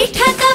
मीठा का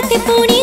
सतपुरी